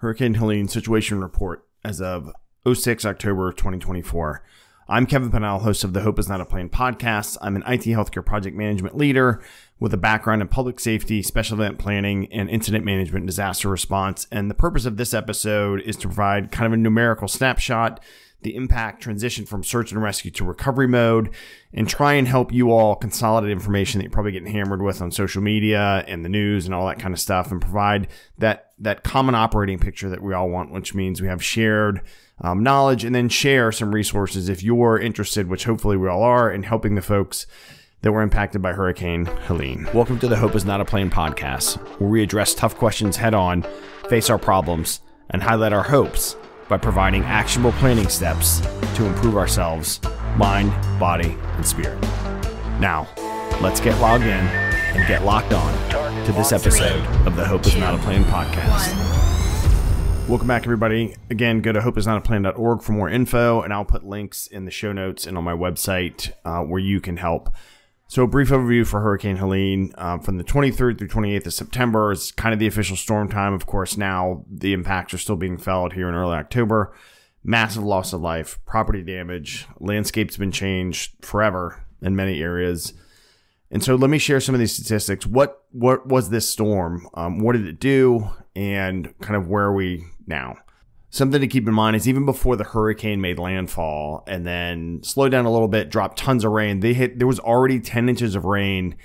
Hurricane Helene situation report as of 06 October 2024. I'm Kevin Pannell, host of the Hope is Not a Plan podcast. I'm an IT healthcare project management leader with a background in public safety, special event planning, and incident management disaster response. And the purpose of this episode is to provide kind of a numerical snapshot the impact transition from search and rescue to recovery mode and try and help you all consolidate information that you're probably getting hammered with on social media and the news and all that kind of stuff and provide that that common operating picture that we all want which means we have shared um, knowledge and then share some resources if you're interested which hopefully we all are in helping the folks that were impacted by Hurricane Helene. Welcome to the Hope is Not a Plan podcast, where we address tough questions head on, face our problems, and highlight our hopes by providing actionable planning steps to improve ourselves, mind, body, and spirit. Now, let's get logged in and get locked on to this episode of the Hope is Not a Plan podcast. Welcome back, everybody. Again, go to hopeisnotaplan.org for more info, and I'll put links in the show notes and on my website uh, where you can help so, a brief overview for Hurricane Helene um, from the 23rd through 28th of September is kind of the official storm time. Of course, now the impacts are still being felt here in early October. Massive loss of life, property damage, landscape's been changed forever in many areas. And so, let me share some of these statistics. What what was this storm? Um, what did it do? And kind of where are we now? Something to keep in mind is even before the hurricane made landfall and then slowed down a little bit, dropped tons of rain. They hit there was already 10 inches of rain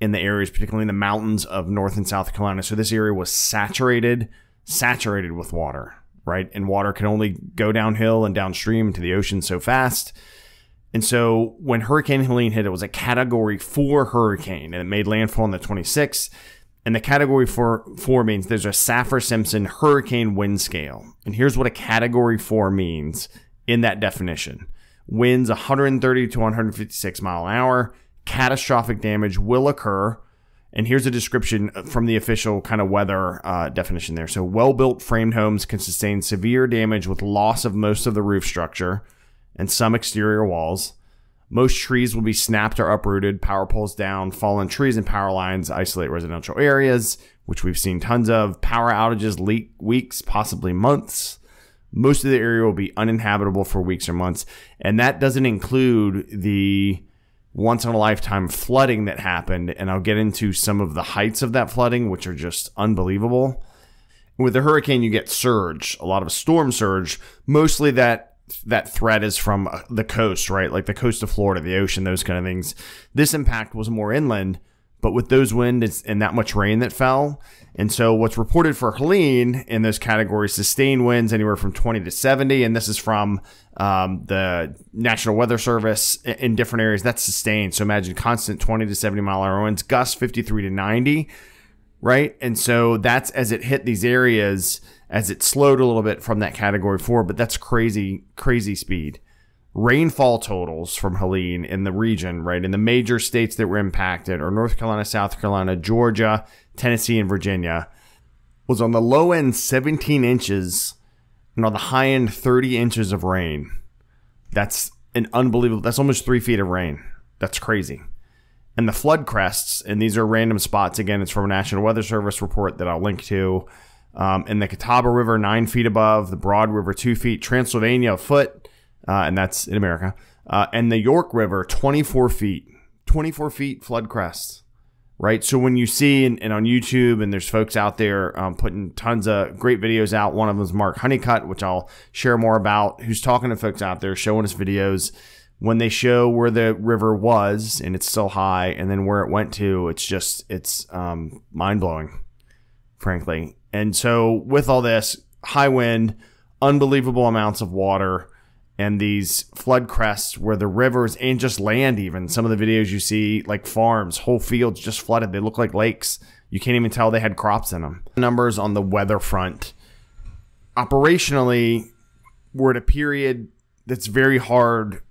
in the areas, particularly in the mountains of North and South Carolina. So this area was saturated, saturated with water, right? And water can only go downhill and downstream into the ocean so fast. And so when Hurricane Helene hit, it was a category four hurricane and it made landfall on the 26th. And the category four, four means there's a Saffir Simpson hurricane wind scale. And here's what a category four means in that definition winds 130 to 156 mile an hour. Catastrophic damage will occur. And here's a description from the official kind of weather uh, definition there. So, well built framed homes can sustain severe damage with loss of most of the roof structure and some exterior walls. Most trees will be snapped or uprooted, power poles down, fallen trees and power lines isolate residential areas, which we've seen tons of. Power outages leak weeks, possibly months. Most of the area will be uninhabitable for weeks or months. And that doesn't include the once in a lifetime flooding that happened. And I'll get into some of the heights of that flooding, which are just unbelievable. With the hurricane, you get surge, a lot of storm surge, mostly that that threat is from uh, the coast, right? Like the coast of Florida, the ocean, those kind of things. This impact was more inland, but with those winds and that much rain that fell. And so what's reported for Helene in those categories, sustained winds anywhere from 20 to 70. And this is from um, the National Weather Service in different areas. That's sustained. So imagine constant 20 to 70 mile hour winds, gusts 53 to 90, right? And so that's as it hit these areas as it slowed a little bit from that category four, but that's crazy, crazy speed. Rainfall totals from Helene in the region, right, in the major states that were impacted are North Carolina, South Carolina, Georgia, Tennessee, and Virginia, was on the low end 17 inches and on the high end 30 inches of rain. That's an unbelievable, that's almost three feet of rain. That's crazy. And the flood crests, and these are random spots. Again, it's from a National Weather Service report that I'll link to um, and the Catawba River nine feet above, the Broad River two feet, Transylvania a foot, uh, and that's in America, uh, and the York River 24 feet, 24 feet flood crest, right? So when you see and, and on YouTube, and there's folks out there um, putting tons of great videos out. One of them is Mark Honeycutt, which I'll share more about, who's talking to folks out there, showing us videos. When they show where the river was and it's still high, and then where it went to, it's just it's um, mind blowing, frankly. And so with all this high wind, unbelievable amounts of water, and these flood crests where the rivers and just land even. Some of the videos you see like farms whole fields just flooded. They look like lakes. You can't even tell they had crops in them numbers on the weather front. Operationally we're at a period that's very hard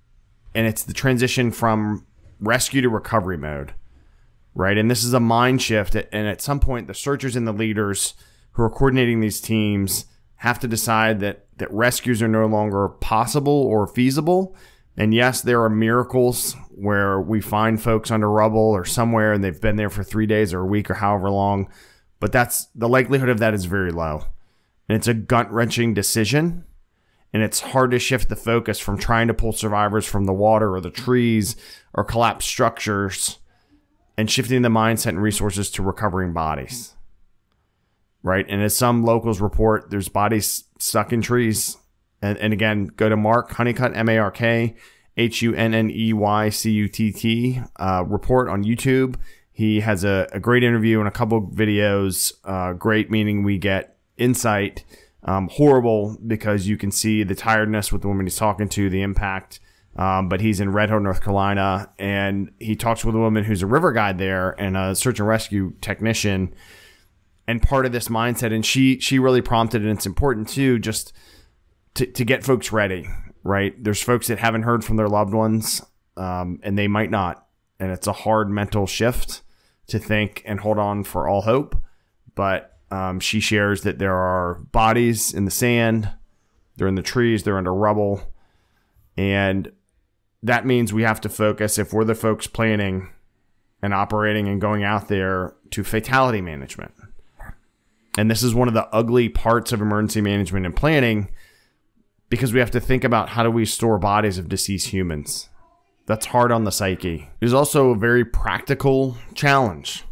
and it's the transition from rescue to recovery mode right? And this is a mind shift and at some point the searchers and the leaders who are coordinating these teams have to decide that that rescues are no longer possible or feasible. And yes, there are miracles where we find folks under rubble or somewhere and they've been there for three days or a week or however long, but that's the likelihood of that is very low. And it's a gut wrenching decision. And it's hard to shift the focus from trying to pull survivors from the water or the trees or collapsed structures and shifting the mindset and resources to recovering bodies. Right. And as some locals report, there's bodies stuck in trees. And, and again, go to Mark Honeycutt, M A R K H U N N E Y C U T T uh, report on YouTube. He has a, a, great interview and a couple videos. Uh, great, meaning we get insight. Um, horrible because you can see the tiredness with the woman he's talking to, the impact. Um, but he's in Red Hook, North Carolina, and he talks with a woman who's a river guide there and a search and rescue technician. And part of this mindset, and she she really prompted, and it's important too, just to, to get folks ready, right? There's folks that haven't heard from their loved ones, um, and they might not, and it's a hard mental shift to think and hold on for all hope. But um, she shares that there are bodies in the sand, they're in the trees, they're under rubble. And that means we have to focus, if we're the folks planning and operating and going out there, to fatality management. And this is one of the ugly parts of emergency management and planning because we have to think about how do we store bodies of deceased humans. That's hard on the psyche. There's also a very practical challenge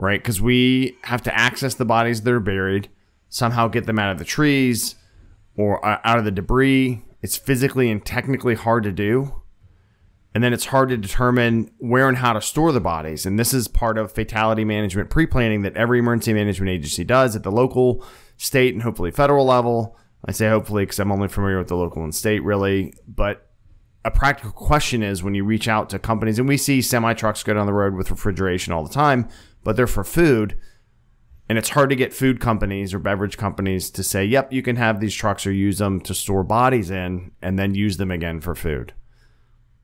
right? Because we have to access the bodies that are buried, somehow get them out of the trees or uh, out of the debris. It's physically and technically hard to do. And then it's hard to determine where and how to store the bodies. And this is part of fatality management pre planning that every emergency management agency does at the local, state, and hopefully federal level. I say hopefully because I'm only familiar with the local and state, really. But a practical question is when you reach out to companies, and we see semi trucks go down the road with refrigeration all the time but they're for food. And it's hard to get food companies or beverage companies to say, yep, you can have these trucks or use them to store bodies in and then use them again for food.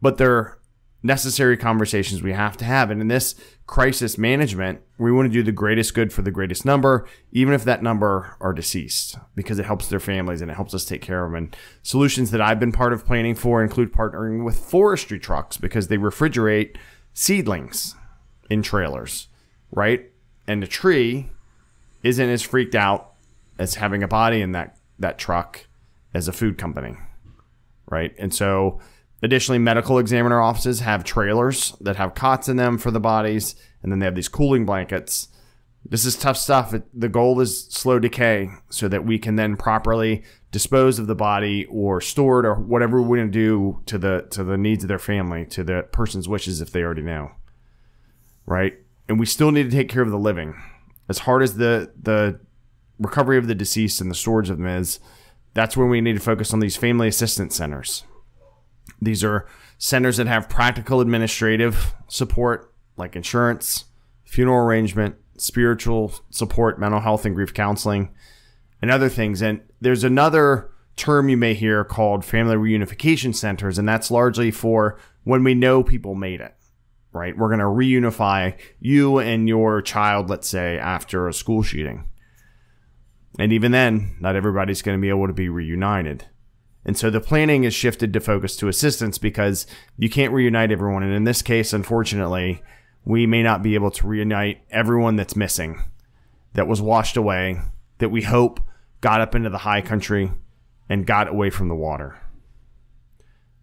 But they're necessary conversations we have to have. And in this crisis management, we want to do the greatest good for the greatest number, even if that number are deceased, because it helps their families and it helps us take care of them. And solutions that I've been part of planning for include partnering with forestry trucks because they refrigerate seedlings in trailers right? And the tree isn't as freaked out as having a body in that that truck as a food company, right? And so, additionally, medical examiner offices have trailers that have cots in them for the bodies, and then they have these cooling blankets. This is tough stuff. The goal is slow decay so that we can then properly dispose of the body or store it or whatever we're going to do to the to the needs of their family, to the person's wishes if they already know. Right? and we still need to take care of the living. As hard as the the recovery of the deceased and the storage of them is, that's where we need to focus on these family assistance centers. These are centers that have practical administrative support like insurance, funeral arrangement, spiritual support, mental health and grief counseling, and other things. And there's another term you may hear called family reunification centers, and that's largely for when we know people made it right? We're going to reunify you and your child, let's say, after a school shooting. And even then, not everybody's going to be able to be reunited. And so the planning is shifted to focus to assistance because you can't reunite everyone. And in this case, unfortunately, we may not be able to reunite everyone that's missing, that was washed away, that we hope got up into the high country and got away from the water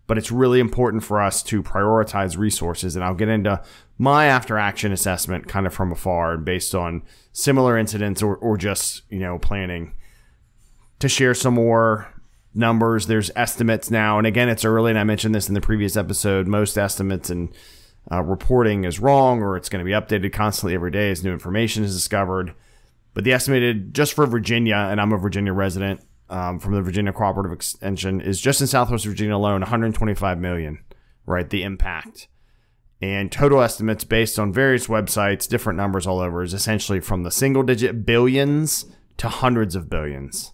but it's really important for us to prioritize resources. And I'll get into my after action assessment kind of from afar based on similar incidents or, or just, you know, planning to share some more numbers. There's estimates now. And again, it's early. And I mentioned this in the previous episode. Most estimates and uh, reporting is wrong or it's going to be updated constantly every day as new information is discovered. But the estimated just for Virginia, and I'm a Virginia resident, um, from the Virginia Cooperative Extension is just in Southwest Virginia alone, 125 million, right? The impact. And total estimates based on various websites, different numbers all over, is essentially from the single digit billions to hundreds of billions,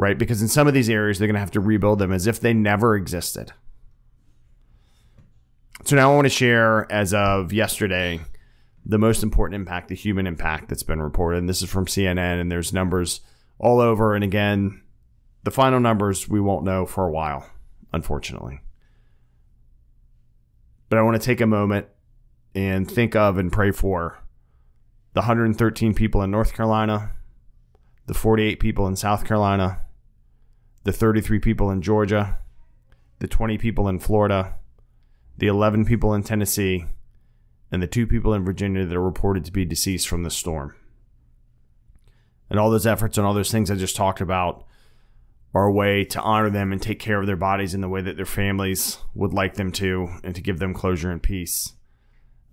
right? Because in some of these areas, they're going to have to rebuild them as if they never existed. So now I want to share, as of yesterday, the most important impact, the human impact that's been reported. And this is from CNN, and there's numbers all over. And again, the final numbers we won't know for a while, unfortunately. But I want to take a moment and think of and pray for the 113 people in North Carolina, the 48 people in South Carolina, the 33 people in Georgia, the 20 people in Florida, the 11 people in Tennessee, and the two people in Virginia that are reported to be deceased from the storm. And all those efforts and all those things I just talked about are a way to honor them and take care of their bodies in the way that their families would like them to and to give them closure and peace.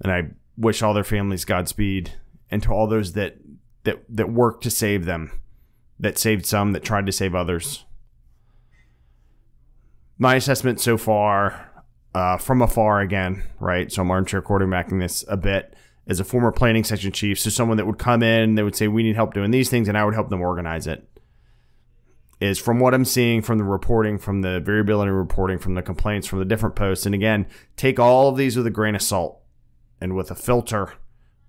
And I wish all their families Godspeed and to all those that that that work to save them, that saved some, that tried to save others. My assessment so far, uh, from afar again, right? So I'm armchair quarterbacking this a bit as a former planning section chief. So someone that would come in, they would say, We need help doing these things, and I would help them organize it is from what I'm seeing from the reporting, from the variability reporting, from the complaints, from the different posts. And again, take all of these with a grain of salt and with a filter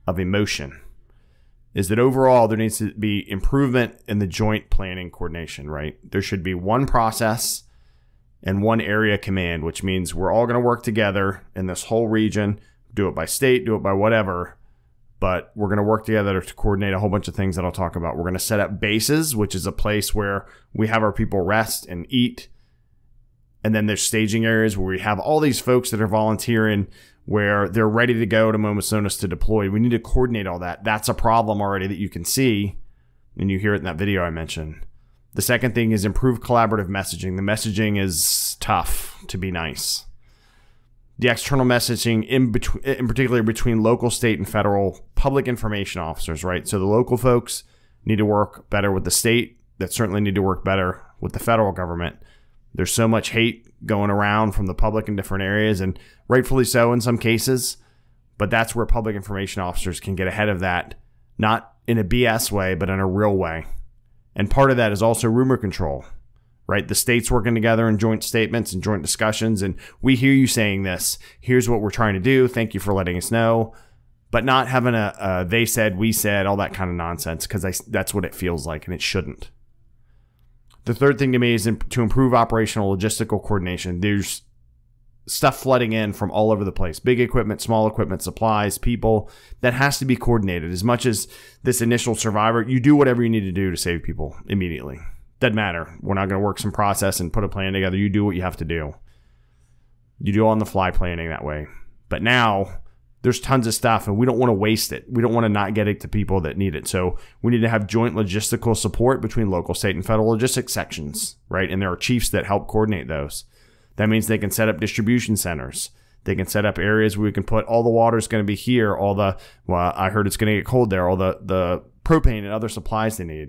of emotion. Is that overall there needs to be improvement in the joint planning coordination, right? There should be one process and one area command, which means we're all going to work together in this whole region, do it by state, do it by whatever, but we're going to work together to coordinate a whole bunch of things that I'll talk about. We're going to set up bases, which is a place where we have our people rest and eat. And then there's staging areas where we have all these folks that are volunteering where they're ready to go to moment's notice to deploy. We need to coordinate all that. That's a problem already that you can see. And you hear it in that video I mentioned. The second thing is improve collaborative messaging. The messaging is tough to be nice the external messaging in between, in particular between local, state, and federal public information officers, right? So the local folks need to work better with the state, that certainly need to work better with the federal government. There's so much hate going around from the public in different areas, and rightfully so in some cases. But that's where public information officers can get ahead of that, not in a BS way, but in a real way. And part of that is also rumor control right? The states working together in joint statements and joint discussions. And we hear you saying this. Here's what we're trying to do. Thank you for letting us know. But not having a, a they said, we said, all that kind of nonsense, because that's what it feels like, and it shouldn't. The third thing to me is to improve operational logistical coordination. There's stuff flooding in from all over the place big equipment, small equipment, supplies, people that has to be coordinated. As much as this initial survivor, you do whatever you need to do to save people immediately. Doesn't matter. We're not going to work some process and put a plan together. You do what you have to do. You do on the fly planning that way. But now there's tons of stuff and we don't want to waste it. We don't want to not get it to people that need it. So we need to have joint logistical support between local, state, and federal logistics sections, right? And there are chiefs that help coordinate those. That means they can set up distribution centers. They can set up areas where we can put all the water is going to be here, all the well, I heard it's going to get cold there, all the the propane and other supplies they need.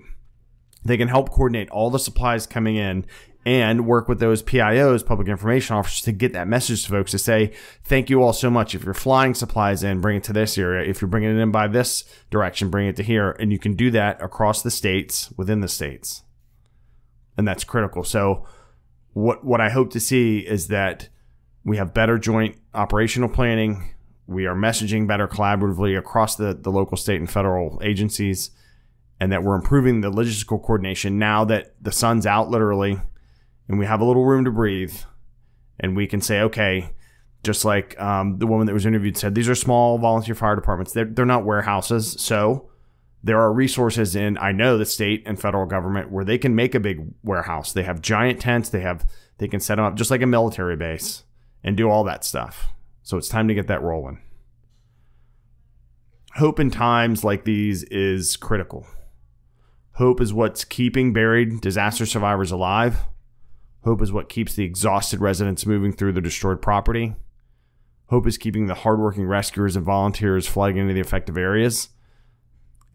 They can help coordinate all the supplies coming in and work with those PIOs, public information officers, to get that message to folks to say, thank you all so much. If you're flying supplies in, bring it to this area. If you're bringing it in by this direction, bring it to here. And you can do that across the states, within the states. And that's critical. So, what, what I hope to see is that we have better joint operational planning. We are messaging better collaboratively across the, the local, state, and federal agencies and that we're improving the logistical coordination now that the sun's out literally and we have a little room to breathe and we can say okay just like um, the woman that was interviewed said these are small volunteer fire departments they're, they're not warehouses so there are resources in i know the state and federal government where they can make a big warehouse they have giant tents they have they can set them up just like a military base and do all that stuff so it's time to get that rolling hope in times like these is critical Hope is what's keeping buried disaster survivors alive. Hope is what keeps the exhausted residents moving through the destroyed property. Hope is keeping the hardworking rescuers and volunteers flying into the affected areas.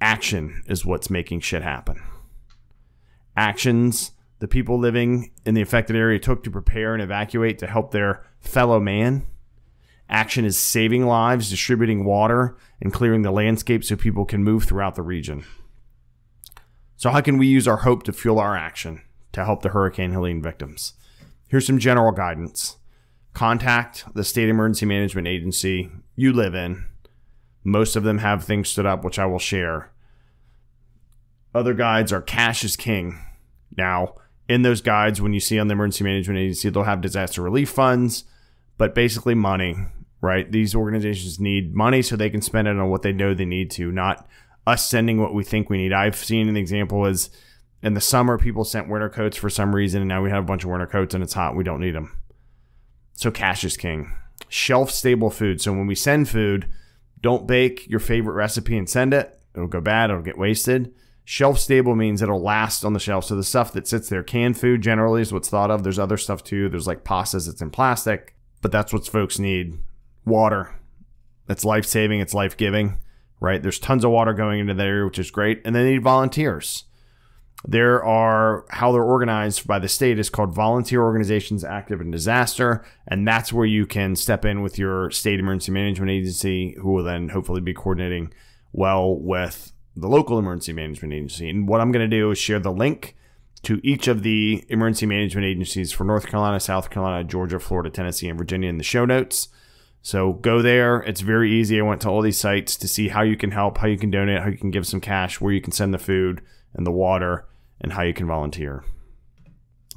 Action is what's making shit happen. Actions the people living in the affected area took to prepare and evacuate to help their fellow man. Action is saving lives, distributing water, and clearing the landscape so people can move throughout the region. So, how can we use our hope to fuel our action to help the Hurricane Helene victims? Here's some general guidance contact the state emergency management agency you live in. Most of them have things stood up, which I will share. Other guides are cash is king. Now, in those guides, when you see on the emergency management agency, they'll have disaster relief funds, but basically money, right? These organizations need money so they can spend it on what they know they need to, not us sending what we think we need. I've seen an example is In the summer, people sent winter coats for some reason, and now we have a bunch of winter coats and it's hot. We don't need them. So cash is king. Shelf stable food. So when we send food, don't bake your favorite recipe and send it. It'll go bad. It'll get wasted. Shelf stable means it'll last on the shelf. So the stuff that sits there, canned food generally is what's thought of. There's other stuff too. There's like pastas that's in plastic, but that's what folks need. Water. It's life saving. It's life giving, right? There's tons of water going into there, which is great. And they need volunteers. There are how they're organized by the state is called Volunteer Organizations Active in Disaster. And that's where you can step in with your state emergency management agency, who will then hopefully be coordinating well with the local emergency management agency. And what I'm going to do is share the link to each of the emergency management agencies for North Carolina, South Carolina, Georgia, Florida, Tennessee, and Virginia in the show notes. So go there. It's very easy. I went to all these sites to see how you can help, how you can donate, how you can give some cash, where you can send the food and the water, and how you can volunteer.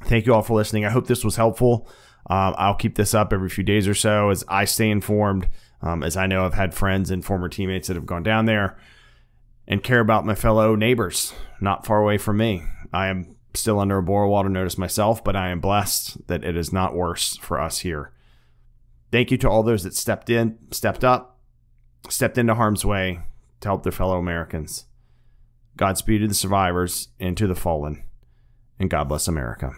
Thank you all for listening. I hope this was helpful. Um, I'll keep this up every few days or so as I stay informed, um, as I know I've had friends and former teammates that have gone down there and care about my fellow neighbors not far away from me. I am still under a boil water notice myself, but I am blessed that it is not worse for us here. Thank you to all those that stepped in, stepped up, stepped into harm's way to help their fellow Americans. Godspeed to the survivors and to the fallen, and God bless America.